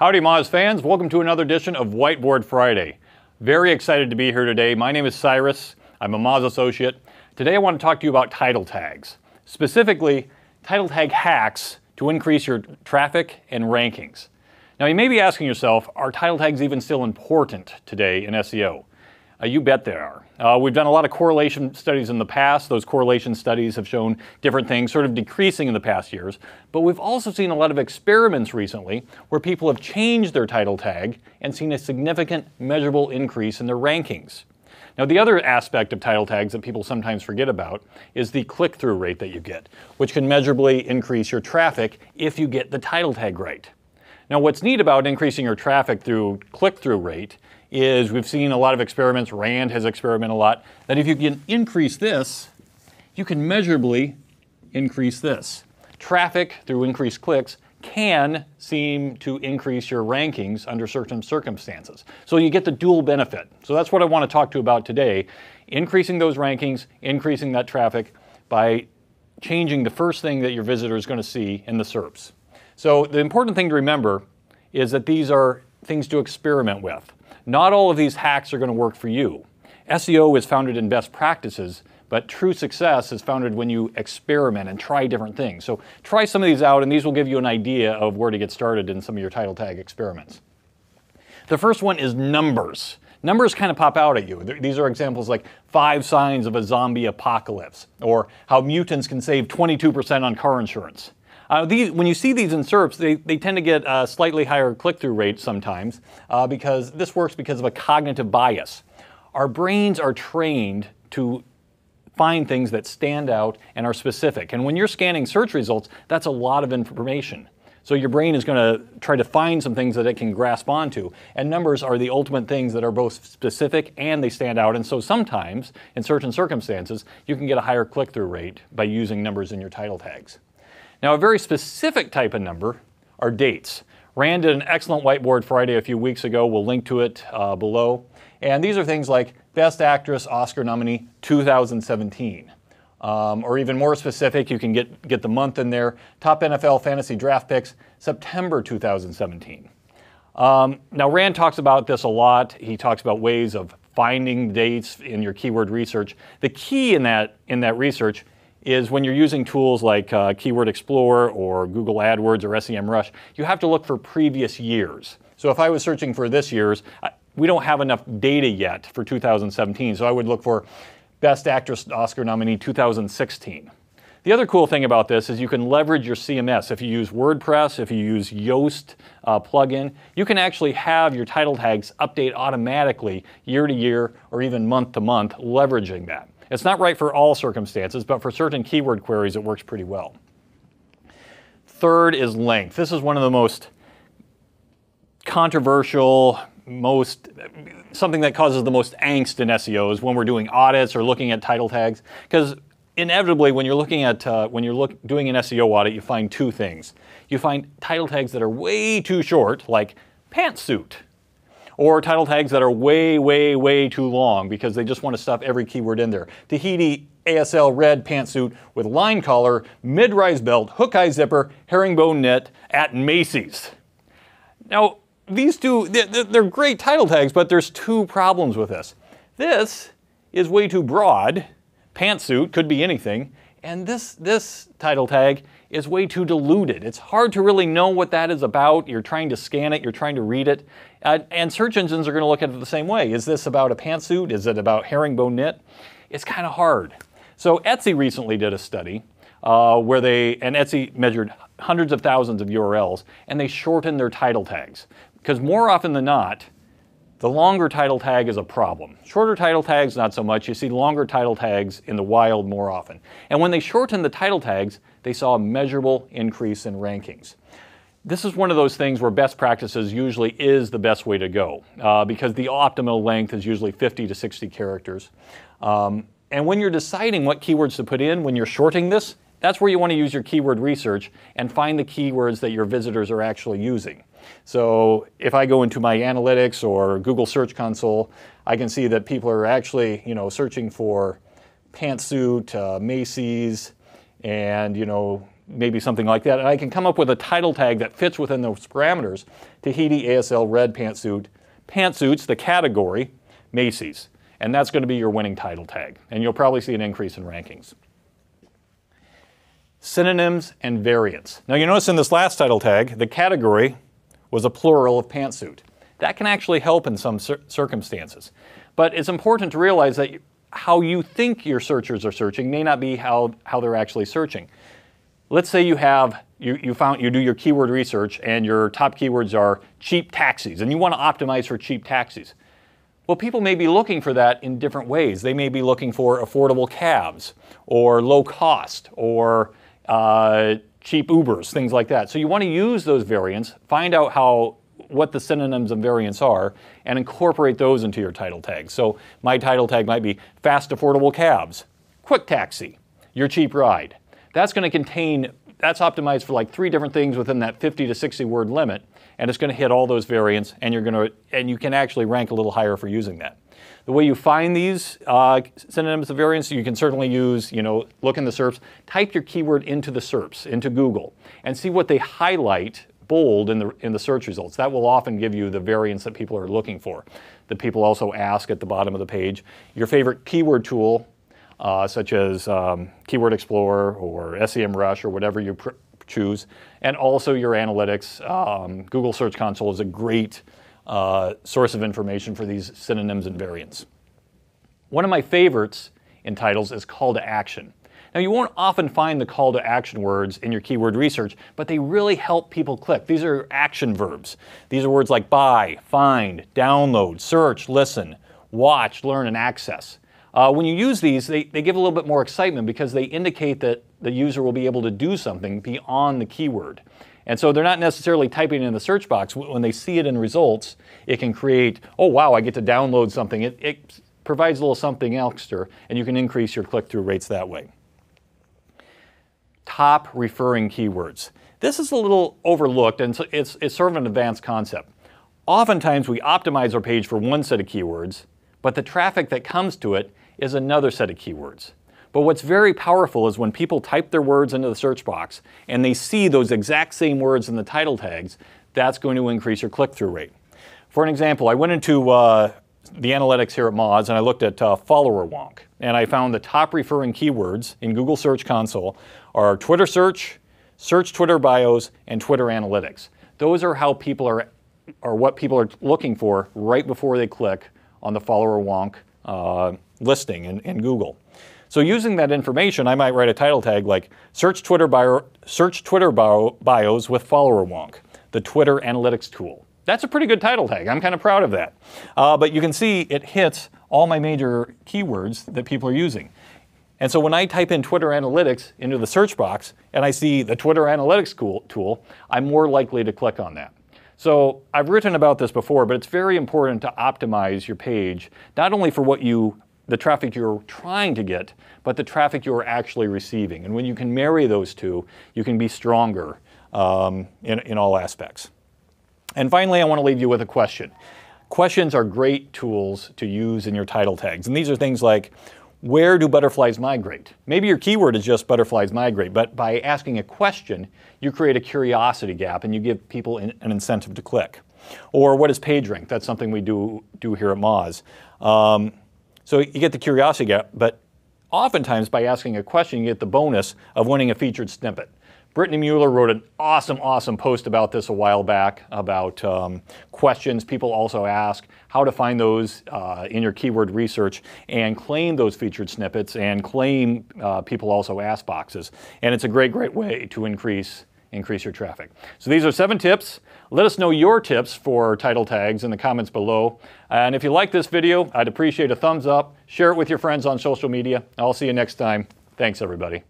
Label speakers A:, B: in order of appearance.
A: Howdy, Moz fans. Welcome to another edition of Whiteboard Friday. Very excited to be here today. My name is Cyrus. I'm a Moz associate. Today I want to talk to you about title tags, specifically title tag hacks to increase your traffic and rankings. Now, you may be asking yourself, are title tags even still important today in SEO? Uh, you bet they are. Uh, we've done a lot of correlation studies in the past. Those correlation studies have shown different things, sort of decreasing in the past years. But we've also seen a lot of experiments recently where people have changed their title tag and seen a significant measurable increase in their rankings. Now, the other aspect of title tags that people sometimes forget about is the click through rate that you get, which can measurably increase your traffic if you get the title tag right. Now, what's neat about increasing your traffic through click through rate is we've seen a lot of experiments, Rand has experimented a lot, that if you can increase this, you can measurably increase this. Traffic through increased clicks can seem to increase your rankings under certain circumstances. So you get the dual benefit. So that's what I want to talk to you about today. Increasing those rankings, increasing that traffic by changing the first thing that your visitor is going to see in the SERPs. So the important thing to remember is that these are things to experiment with. Not all of these hacks are going to work for you. SEO is founded in best practices, but true success is founded when you experiment and try different things. So try some of these out, and these will give you an idea of where to get started in some of your title tag experiments. The first one is numbers. Numbers kind of pop out at you. These are examples like five signs of a zombie apocalypse, or how mutants can save 22% on car insurance. Uh, these, when you see these in SERPs, they, they tend to get a slightly higher click-through rate sometimes uh, because this works because of a cognitive bias. Our brains are trained to find things that stand out and are specific. And when you're scanning search results, that's a lot of information. So your brain is going to try to find some things that it can grasp onto. And numbers are the ultimate things that are both specific and they stand out. And so sometimes, in certain circumstances, you can get a higher click-through rate by using numbers in your title tags. Now, a very specific type of number are dates. Rand did an excellent whiteboard Friday a few weeks ago. We'll link to it uh, below. And these are things like Best Actress Oscar nominee 2017. Um, or even more specific, you can get, get the month in there. Top NFL fantasy draft picks, September 2017. Um, now, Rand talks about this a lot. He talks about ways of finding dates in your keyword research. The key in that, in that research is when you're using tools like uh, Keyword Explorer or Google AdWords or SEMrush, you have to look for previous years. So if I was searching for this year's, we don't have enough data yet for 2017, so I would look for Best Actress Oscar nominee 2016. The other cool thing about this is you can leverage your CMS. If you use WordPress, if you use Yoast uh, plugin, you can actually have your title tags update automatically year to year or even month to month, leveraging that. It's not right for all circumstances, but for certain keyword queries, it works pretty well. Third is length. This is one of the most controversial, most something that causes the most angst in SEO is when we're doing audits or looking at title tags. Because inevitably, when you're looking at uh, when you're look, doing an SEO audit, you find two things. You find title tags that are way too short, like pantsuit or title tags that are way, way, way too long because they just want to stuff every keyword in there. Tahari ASL red pantsuit with line collar, mid-rise belt, hook eye zipper, herringbone knit at Macy's. Now, these two, they're great title tags, but there's two problems with this. This is way too broad. Pantsuit could be anything. And this, this title tag is way too diluted. It's hard to really know what that is about. You're trying to scan it, you're trying to read it. Uh, and search engines are going to look at it the same way. Is this about a pantsuit? Is it about herringbone knit? It's kind of hard. So Etsy recently did a study uh, where they, and Etsy measured hundreds of thousands of URLs, and they shortened their title tags. Because more often than not, the longer title tag is a problem. Shorter title tags, not so much. You see longer title tags in the wild more often. And when they shortened the title tags, they saw a measurable increase in rankings. This is one of those things where best practices usually is the best way to go uh, because the optimal length is usually 50 to 60 characters. Um, and when you're deciding what keywords to put in when you're shorting this, that's where you want to use your keyword research and find the keywords that your visitors are actually using. So if I go into my analytics or Google Search Console, I can see that people are actually, you know, searching for pantsuit, uh, Macy's, and you know, maybe something like that, and I can come up with a title tag that fits within those parameters. Tahari ASL red pantsuit, pantsuits, the category, Macy's. And that's going to be your winning title tag. And you'll probably see an increase in rankings. Synonyms and variants. Now you notice in this last title tag, the category was a plural of pantsuit. That can actually help in some cir circumstances. But it's important to realize that how you think your searchers are searching may not be how, how they're actually searching. Let's say you have you, you found you do your keyword research and your top keywords are cheap taxis and you want to optimize for cheap taxis. Well, people may be looking for that in different ways. They may be looking for affordable cabs or low cost or uh, cheap Ubers, things like that. So you want to use those variants, find out how what the synonyms and variants are, and incorporate those into your title tag. So my title tag might be fast affordable cabs, quick taxi, your cheap ride. That's going to contain, that's optimized for like three different things within that 50 to 60 word limit, and it's going to hit all those variants, and you're going to, and you can actually rank a little higher for using that. The way you find these uh, synonyms of variants, you can certainly use, you know, look in the SERPs, type your keyword into the SERPs, into Google, and see what they highlight bold in the, in the search results. That will often give you the variants that people are looking for. The people also ask at the bottom of the page, your favorite keyword tool, uh, such as um, Keyword Explorer or SEMrush or whatever you choose, and also your analytics. Um, Google Search Console is a great uh, source of information for these synonyms and variants. One of my favorites in titles is call to action. Now, you won't often find the call to action words in your keyword research, but they really help people click. These are action verbs. These are words like buy, find, download, search, listen, watch, learn, and access. Uh, when you use these, they, they give a little bit more excitement because they indicate that the user will be able to do something beyond the keyword. And so they're not necessarily typing in the search box. When they see it in results, it can create, oh wow, I get to download something. It, it provides a little something extra, and you can increase your click-through rates that way top referring keywords. This is a little overlooked and it's, it's sort of an advanced concept. Oftentimes we optimize our page for one set of keywords, but the traffic that comes to it is another set of keywords. But what's very powerful is when people type their words into the search box and they see those exact same words in the title tags, that's going to increase your click-through rate. For an example, I went into uh, the analytics here at Moz and I looked at uh, Followerwonk and I found the top referring keywords in Google Search Console are Twitter search, search Twitter bios, and Twitter analytics. Those are how people are, are what people are looking for right before they click on the Followerwonk uh, listing in, in Google. So using that information, I might write a title tag like search Twitter, bio, search Twitter bio, bios with Followerwonk, the Twitter analytics tool. That's a pretty good title tag. I'm kind of proud of that. Uh, but you can see it hits all my major keywords that people are using. And so when I type in Twitter Analytics into the search box and I see the Twitter Analytics tool, I'm more likely to click on that. So I've written about this before, but it's very important to optimize your page, not only for what you the traffic you're trying to get, but the traffic you're actually receiving. And when you can marry those two, you can be stronger um, in, in all aspects. And finally, I want to leave you with a question. Questions are great tools to use in your title tags. And these are things like, where do butterflies migrate? Maybe your keyword is just butterflies migrate, but by asking a question, you create a curiosity gap and you give people an, incentive to click. Or what is PageRank? That's something we do, do here at Moz. Um, so you get the curiosity gap, but oftentimes by asking a question, you get the bonus of winning a featured snippet. Britney Muller wrote an awesome, awesome post about this a while back about um, questions people also ask, how to find those uh, in your keyword research and claim those featured snippets and claim uh, people also ask boxes. And it's a great, great way to increase increase your traffic. So these are seven tips. Let us know your tips for title tags in the comments below. And if you like this video, I'd appreciate a thumbs up. Share it with your friends on social media. I'll see you next time. Thanks, everybody.